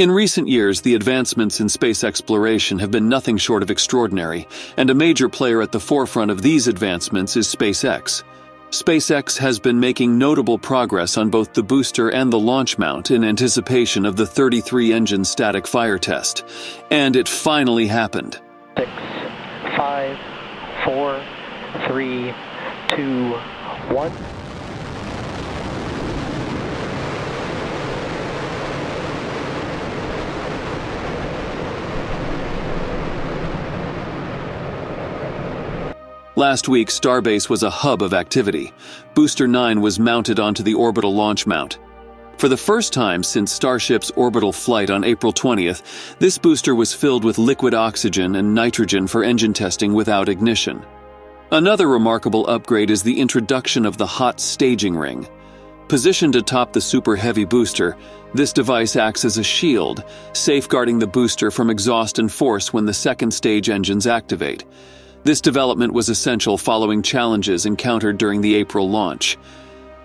In recent years, the advancements in space exploration have been nothing short of extraordinary, and a major player at the forefront of these advancements is SpaceX. SpaceX has been making notable progress on both the booster and the launch mount in anticipation of the 33 engine static fire test. And it finally happened. Six, five, four, three, two, one. Last week, Starbase was a hub of activity. Booster 9 was mounted onto the orbital launch mount. For the first time since Starship's orbital flight on April 20th, this booster was filled with liquid oxygen and nitrogen for engine testing without ignition. Another remarkable upgrade is the introduction of the hot staging ring. Positioned atop the Super Heavy booster, this device acts as a shield, safeguarding the booster from exhaust and force when the second stage engines activate. This development was essential following challenges encountered during the April launch.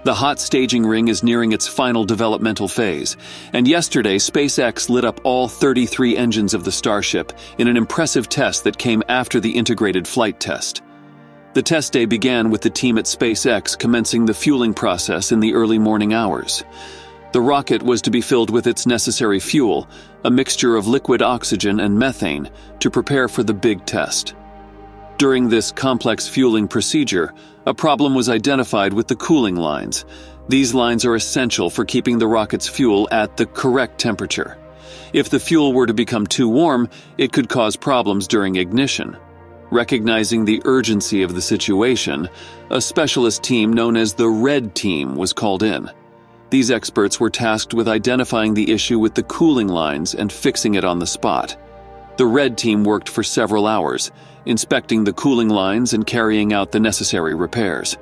The hot staging ring is nearing its final developmental phase, and yesterday SpaceX lit up all 33 engines of the Starship in an impressive test that came after the integrated flight test. The test day began with the team at SpaceX commencing the fueling process in the early morning hours. The rocket was to be filled with its necessary fuel, a mixture of liquid oxygen and methane, to prepare for the big test. During this complex fueling procedure, a problem was identified with the cooling lines. These lines are essential for keeping the rocket's fuel at the correct temperature. If the fuel were to become too warm, it could cause problems during ignition. Recognizing the urgency of the situation, a specialist team known as the Red Team was called in. These experts were tasked with identifying the issue with the cooling lines and fixing it on the spot. The Red Team worked for several hours, inspecting the cooling lines and carrying out the necessary repairs.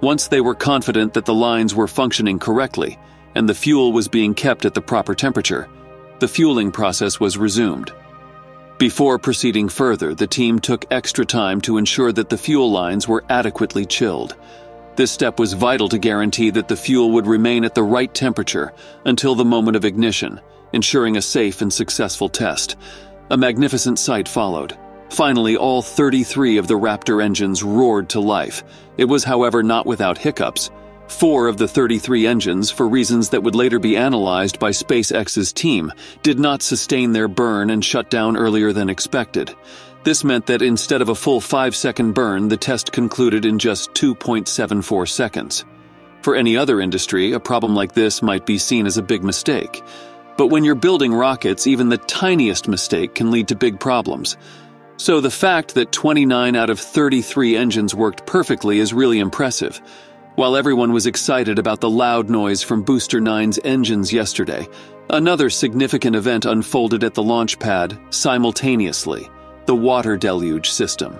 Once they were confident that the lines were functioning correctly and the fuel was being kept at the proper temperature, the fueling process was resumed. Before proceeding further, the team took extra time to ensure that the fuel lines were adequately chilled. This step was vital to guarantee that the fuel would remain at the right temperature until the moment of ignition, ensuring a safe and successful test. A magnificent sight followed. Finally, all 33 of the Raptor engines roared to life. It was, however, not without hiccups. Four of the 33 engines, for reasons that would later be analyzed by SpaceX's team, did not sustain their burn and shut down earlier than expected. This meant that instead of a full 5 second burn, the test concluded in just 2.74 seconds. For any other industry, a problem like this might be seen as a big mistake. But when you're building rockets, even the tiniest mistake can lead to big problems. So the fact that 29 out of 33 engines worked perfectly is really impressive. While everyone was excited about the loud noise from Booster 9's engines yesterday, another significant event unfolded at the launch pad simultaneously the water deluge system.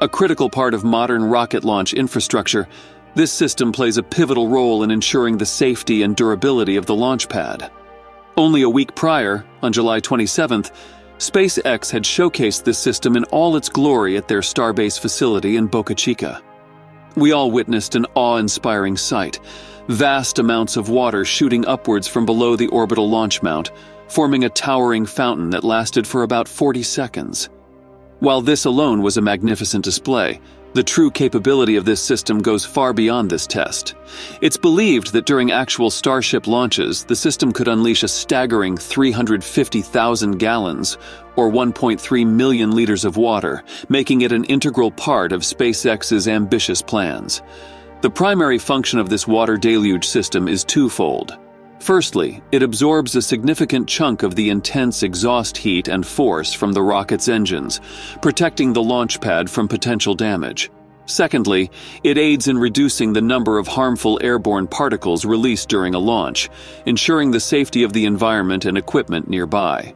A critical part of modern rocket launch infrastructure, this system plays a pivotal role in ensuring the safety and durability of the launch pad. Only a week prior, on July 27th, SpaceX had showcased this system in all its glory at their Starbase facility in Boca Chica. We all witnessed an awe inspiring sight vast amounts of water shooting upwards from below the orbital launch mount, forming a towering fountain that lasted for about 40 seconds. While this alone was a magnificent display, the true capability of this system goes far beyond this test. It's believed that during actual Starship launches, the system could unleash a staggering 350,000 gallons, or 1.3 million liters of water, making it an integral part of SpaceX's ambitious plans. The primary function of this water deluge system is twofold. Firstly, it absorbs a significant chunk of the intense exhaust heat and force from the rocket's engines, protecting the launch pad from potential damage. Secondly, it aids in reducing the number of harmful airborne particles released during a launch, ensuring the safety of the environment and equipment nearby.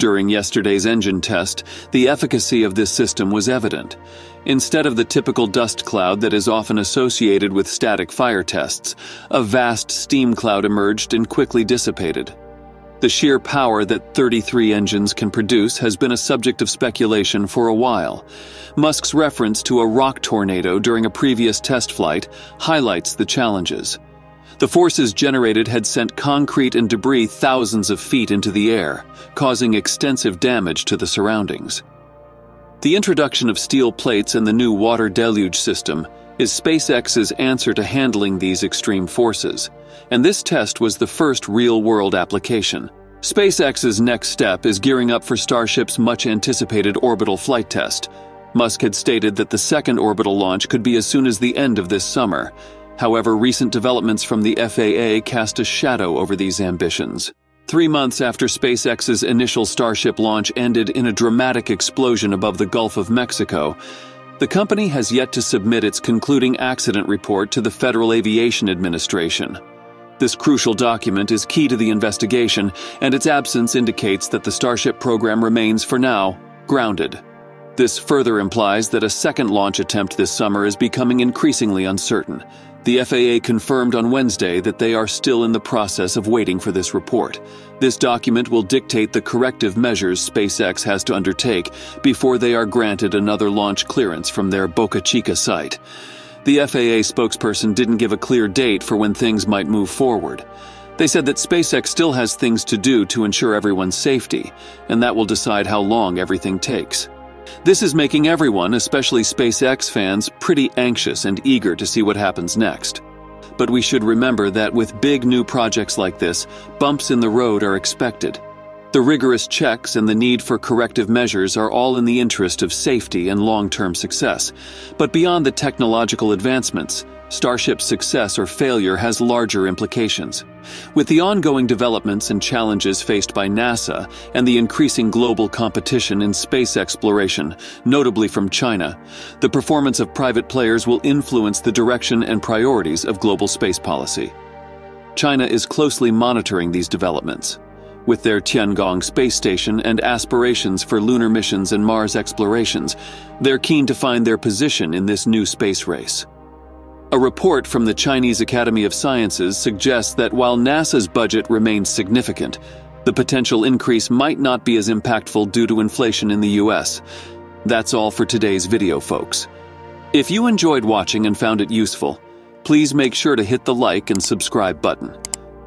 During yesterday's engine test, the efficacy of this system was evident. Instead of the typical dust cloud that is often associated with static fire tests, a vast steam cloud emerged and quickly dissipated. The sheer power that 33 engines can produce has been a subject of speculation for a while. Musk's reference to a rock tornado during a previous test flight highlights the challenges. The forces generated had sent concrete and debris thousands of feet into the air, causing extensive damage to the surroundings. The introduction of steel plates and the new water deluge system is SpaceX's answer to handling these extreme forces, and this test was the first real world application. SpaceX's next step is gearing up for Starship's much anticipated orbital flight test. Musk had stated that the second orbital launch could be as soon as the end of this summer. However, recent developments from the FAA cast a shadow over these ambitions. Three months after SpaceX's initial Starship launch ended in a dramatic explosion above the Gulf of Mexico, the company has yet to submit its concluding accident report to the Federal Aviation Administration. This crucial document is key to the investigation, and its absence indicates that the Starship program remains, for now, grounded. This further implies that a second launch attempt this summer is becoming increasingly uncertain. The FAA confirmed on Wednesday that they are still in the process of waiting for this report. This document will dictate the corrective measures SpaceX has to undertake before they are granted another launch clearance from their Boca Chica site. The FAA spokesperson didn't give a clear date for when things might move forward. They said that SpaceX still has things to do to ensure everyone's safety, and that will decide how long everything takes. This is making everyone, especially SpaceX fans, pretty anxious and eager to see what happens next. But we should remember that with big new projects like this, bumps in the road are expected. The rigorous checks and the need for corrective measures are all in the interest of safety and long term success. But beyond the technological advancements, Starship's success or failure has larger implications. With the ongoing developments and challenges faced by NASA and the increasing global competition in space exploration, notably from China, the performance of private players will influence the direction and priorities of global space policy. China is closely monitoring these developments. With their Tiangong space station and aspirations for lunar missions and Mars explorations, they're keen to find their position in this new space race. A report from the Chinese Academy of Sciences suggests that while NASA's budget remains significant, the potential increase might not be as impactful due to inflation in the US. That's all for today's video, folks. If you enjoyed watching and found it useful, please make sure to hit the like and subscribe button.